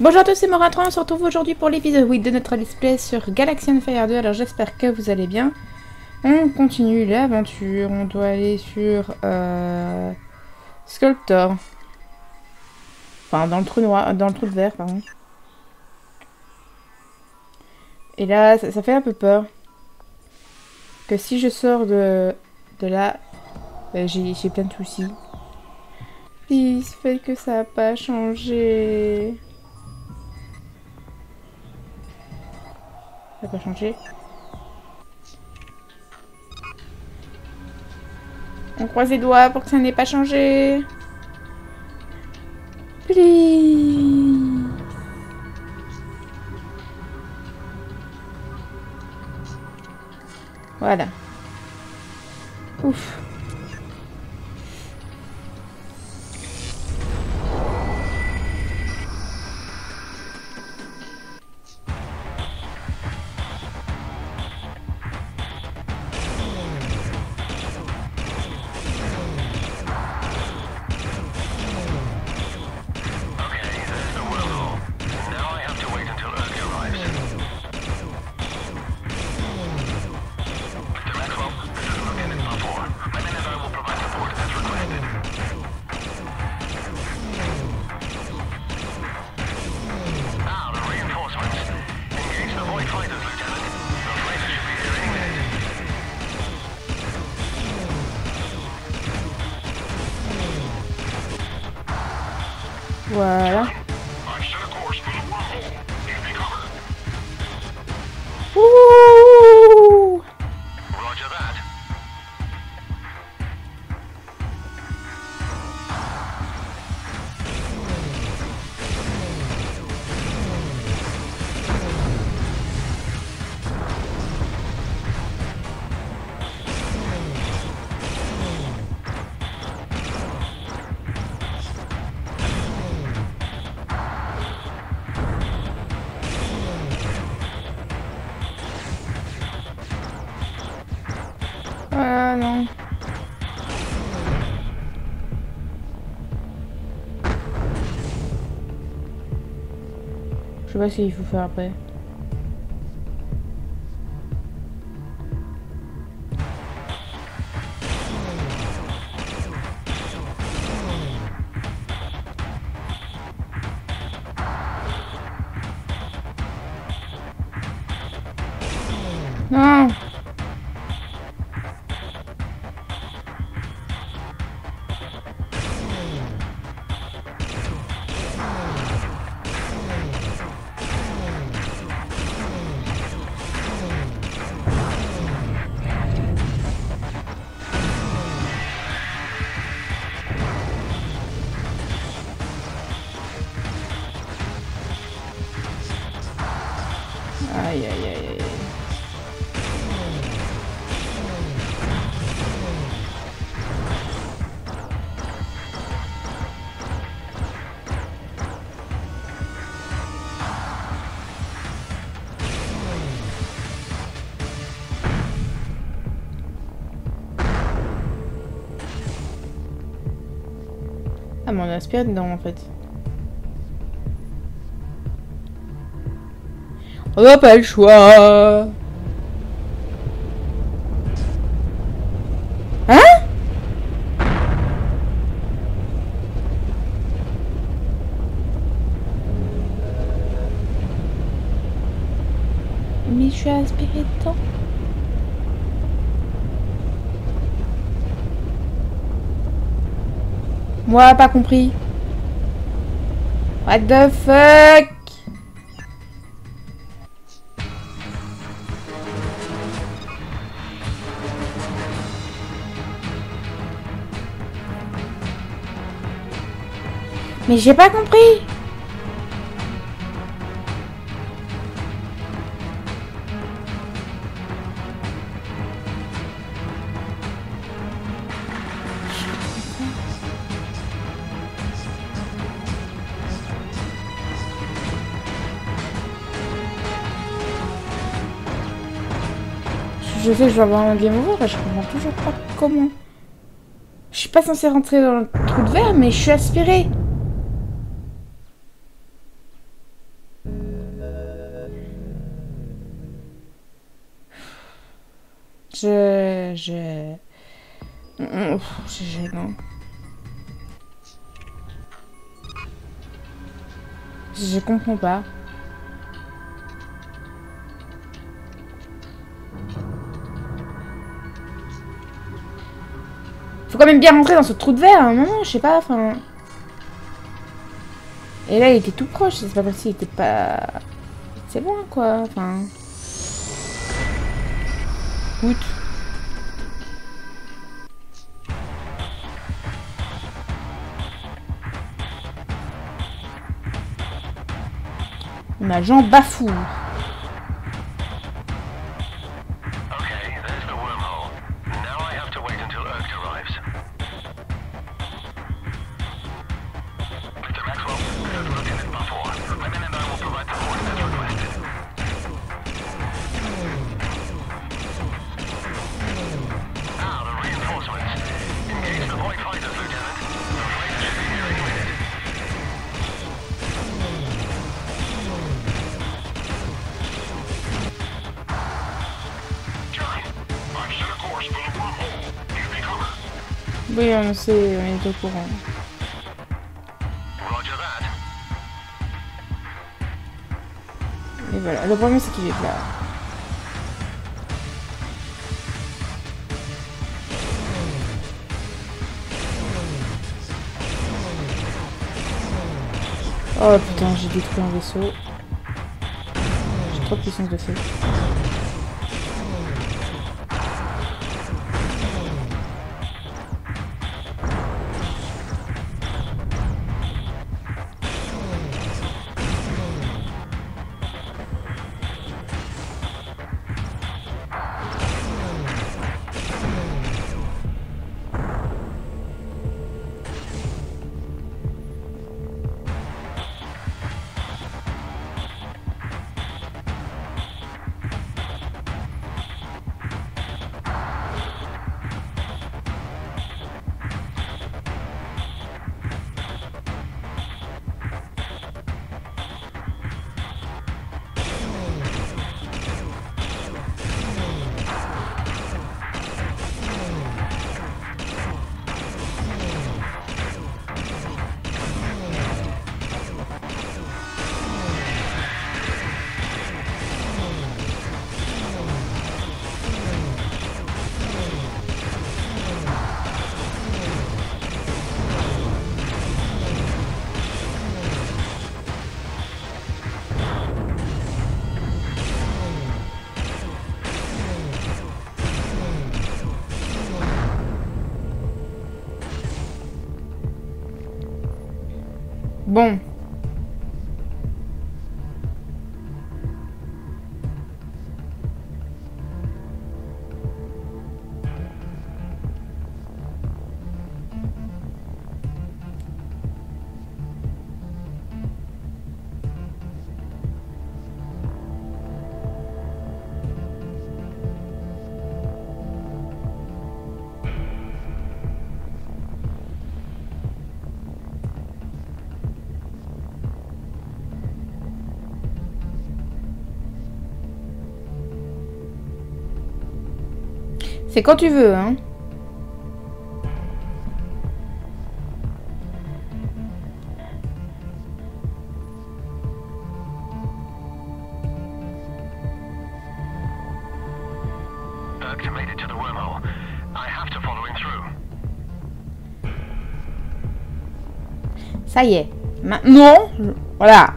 Bonjour à tous, c'est Moratron, on se retrouve aujourd'hui pour l'épisode 8 de notre display sur Galaxy on Fire 2, alors j'espère que vous allez bien. On continue l'aventure, on doit aller sur euh, Sculptor. Enfin, dans le trou noir, dans le trou de verre, pardon. Et là, ça, fait un peu peur. Que si je sors de, de là, euh, j'ai plein de soucis. Please, fait que ça n'a pas changé. Ça pas changé. On croise les doigts pour que ça n'ait pas changé. Please. Voilà. Sais pas qu'il faut faire après. Ah mais on aspire dedans en fait. On n'a pas le choix. Hein Mais je suis aspiré dedans. Moi, pas compris. What the fuck? Mais j'ai pas compris je vais avoir un game over et je comprends toujours pas comment. Je suis pas censé rentrer dans le trou de verre, mais je suis aspiré. Je. Je. C'est gênant. Je comprends pas. Faut quand même bien rentrer dans ce trou de verre à un je sais pas, enfin... Et là, il était tout proche, c'est pas comme s'il était pas... C'est loin, quoi, enfin... Outre. On a Jean Bafour. Oui, on sait, on est au courant. Et voilà, le problème c'est qu'il est là. Oh putain, j'ai détruit un vaisseau. J'ai trop de puissance de feu. Bon. C'est quand tu veux, hein. Ça y est. Maintenant, voilà.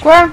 滚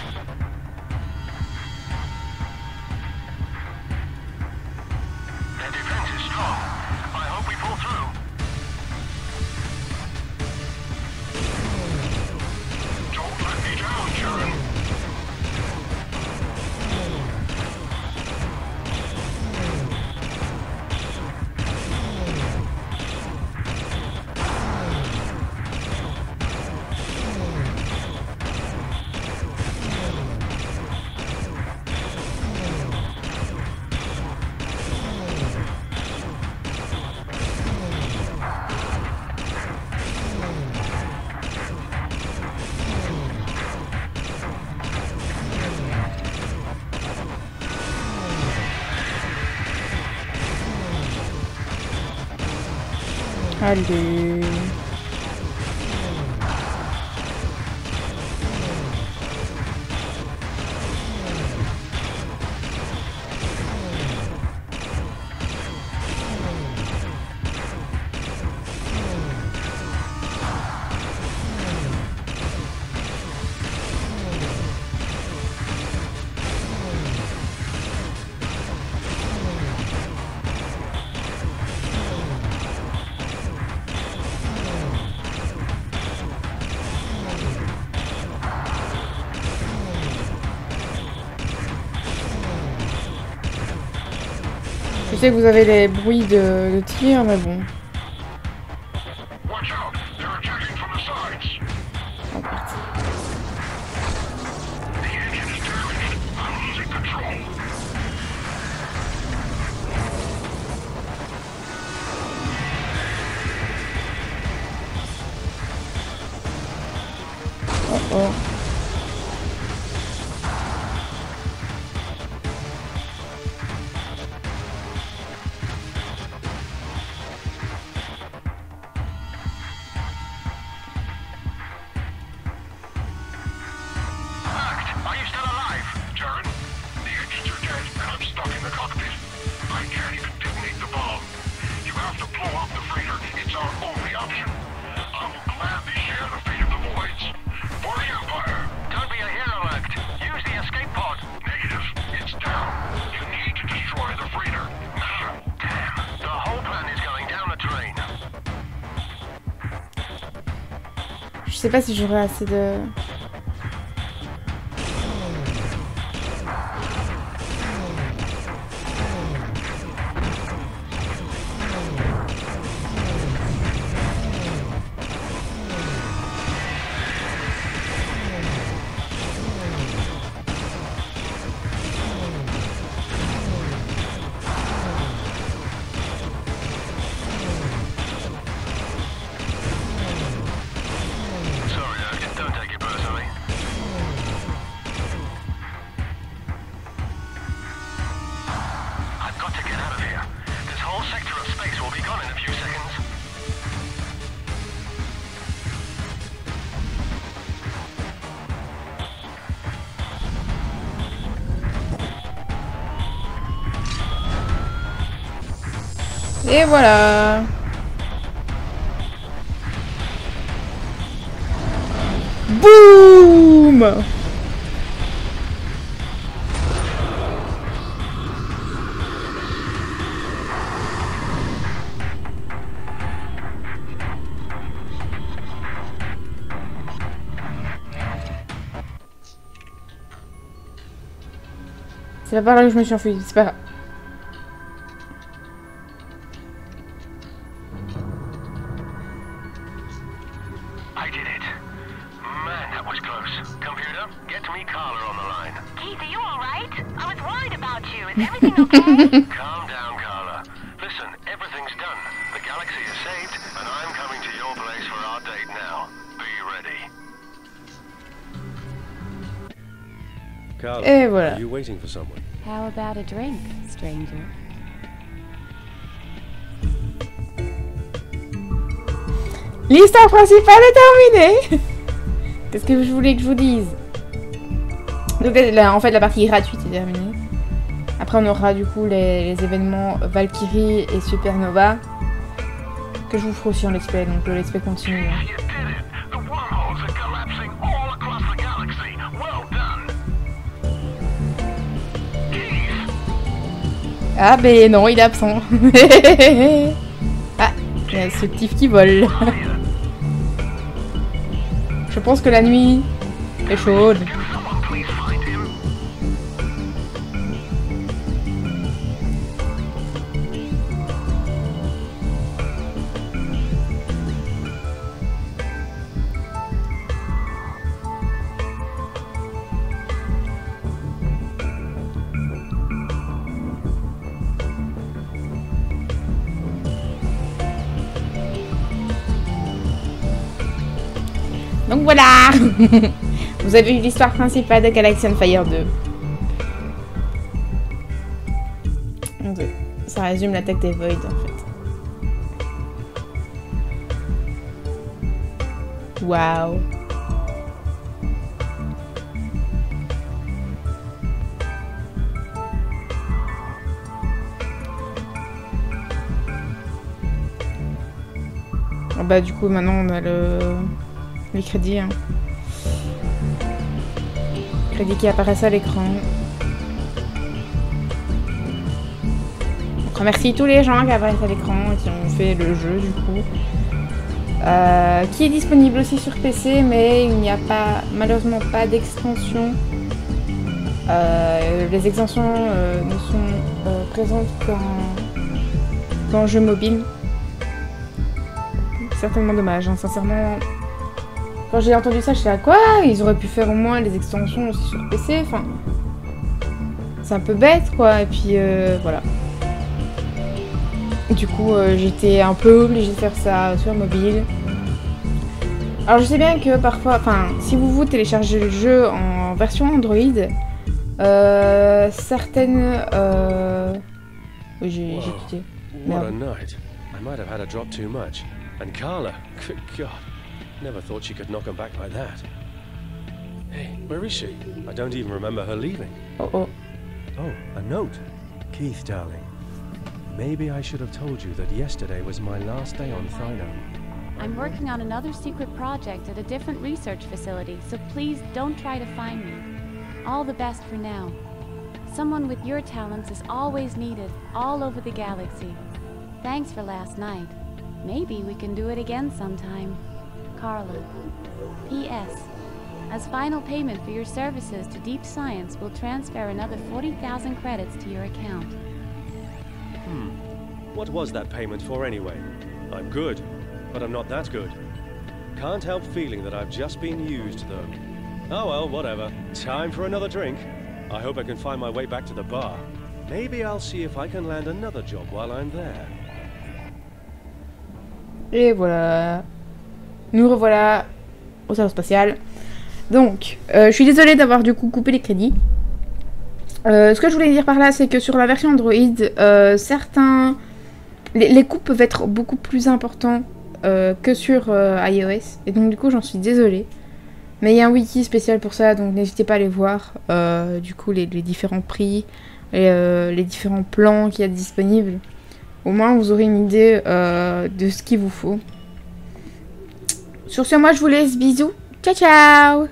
Andy. que vous avez les bruits de tir, mais bon. Je sais pas si j'aurai assez de... Et voilà Boum C'est la part là où je me suis enfuie, c'est pas grave. Everything's done. The galaxy is saved, and I'm coming to your place for our date now. Be ready. Carla, Et voilà. are you waiting for someone? How about a drink, stranger? L'histoire principale est terminée Qu'est-ce que je voulais que je vous dise? Donc là, en fait, la partie gratuite est terminée. Après, on aura du coup les, les événements Valkyrie et Supernova. Que je vous ferai aussi en let's play, donc le let's play continue. hein. Ah, ben non, il est absent. ah, il y a ce petit qui vole. je pense que la nuit est chaude. Donc voilà Vous avez eu l'histoire principale de Galaxy on Fire 2. Donc, Ça résume l'attaque des Void en fait. Waouh Ah Bah du coup maintenant on a le les crédits. Hein. Crédits qui apparaissent à l'écran. On remercie tous les gens qui apparaissent à l'écran et qui ont fait le jeu du coup. Euh, qui est disponible aussi sur PC, mais il n'y a pas malheureusement pas d'extension. Euh, les extensions euh, ne sont présentes qu'en qu'en jeu mobile. Certainement dommage, hein, sincèrement. Quand j'ai entendu ça, je suis à quoi? Ils auraient pu faire au moins les extensions aussi sur PC. Enfin, c'est un peu bête, quoi. Et puis euh, voilà. Du coup, euh, j'étais un peu obligée de faire ça sur mobile. Alors, je sais bien que parfois, enfin, si vous vous téléchargez le jeu en version Android, euh, certaines. Euh... Oui, j'ai quitté. What a Merde. night. I might have had a drop too much. And Carla, good God, never thought she could knock him back like that. Hey, where is she? I don't even remember her leaving. Oh oh. Oh, a note. Keith, darling. Maybe I should have told you that yesterday was my last day on Thino. I'm working on another secret project at a different research facility, so please don't try to find me. All the best for now. Someone with your talents is always needed, all over the galaxy. Thanks for last night. Maybe we can do it again sometime. Carla. P.S. As final payment for your services to Deep Science, we'll transfer another 40,000 credits to your account. Hmm. What was that payment for anyway? I'm good, but I'm not that good. Can't help feeling that I've just been used, though. Oh well, whatever. Time for another drink. I hope I can find my way back to the bar. Maybe I'll see if I can land another job while I'm there. Et voilà. Nous revoilà au salon spatial. Donc, euh, je suis désolée d'avoir du coup coupé les crédits. Euh, ce que je voulais dire par là, c'est que sur la version Android, euh, certains... Les, coupes peuvent être beaucoup plus importants que sur iOS. Et donc du coup, j'en suis désolée. Mais il y a un wiki spécial pour ça, donc n'hésitez pas à aller voir. du coup, les, différents prix, les différents plans qu'il y a disponibles. Au moins, vous aurez une idée de ce qu'il vous faut. Sur ce, moi, je vous laisse. Bisous. Ciao, ciao